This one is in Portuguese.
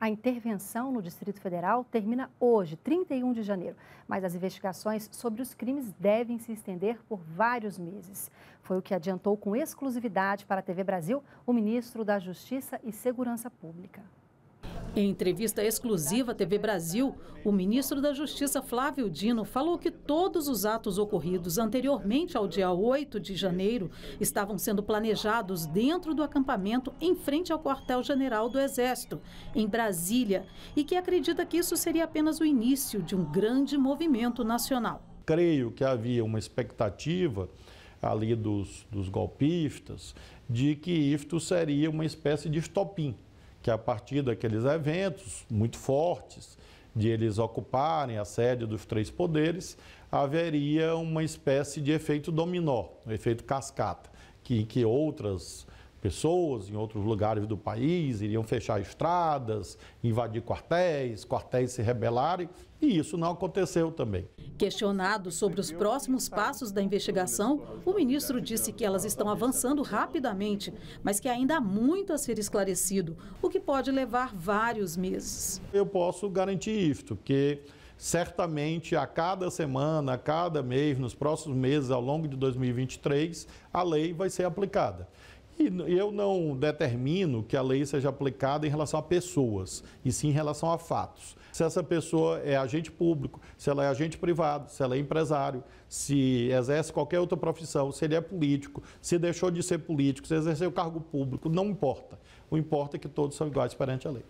A intervenção no Distrito Federal termina hoje, 31 de janeiro, mas as investigações sobre os crimes devem se estender por vários meses. Foi o que adiantou com exclusividade para a TV Brasil o ministro da Justiça e Segurança Pública. Em entrevista exclusiva à TV Brasil, o ministro da Justiça Flávio Dino falou que todos os atos ocorridos anteriormente ao dia 8 de janeiro estavam sendo planejados dentro do acampamento em frente ao quartel-general do Exército, em Brasília, e que acredita que isso seria apenas o início de um grande movimento nacional. Creio que havia uma expectativa ali dos, dos golpistas de que isto seria uma espécie de estopim que a partir daqueles eventos muito fortes, de eles ocuparem a sede dos três poderes, haveria uma espécie de efeito dominó, um efeito cascata, que, que outras pessoas em outros lugares do país iriam fechar estradas, invadir quartéis, quartéis se rebelarem, e isso não aconteceu também. Questionado sobre os próximos passos da investigação, o ministro disse que elas estão avançando rapidamente, mas que ainda há muito a ser esclarecido, o que pode levar vários meses. Eu posso garantir isto, que certamente a cada semana, a cada mês, nos próximos meses, ao longo de 2023, a lei vai ser aplicada. E eu não determino que a lei seja aplicada em relação a pessoas, e sim em relação a fatos. Se essa pessoa é agente público, se ela é agente privado, se ela é empresário, se exerce qualquer outra profissão, se ele é político, se deixou de ser político, se exerceu cargo público, não importa. O importa é que todos são iguais perante a lei.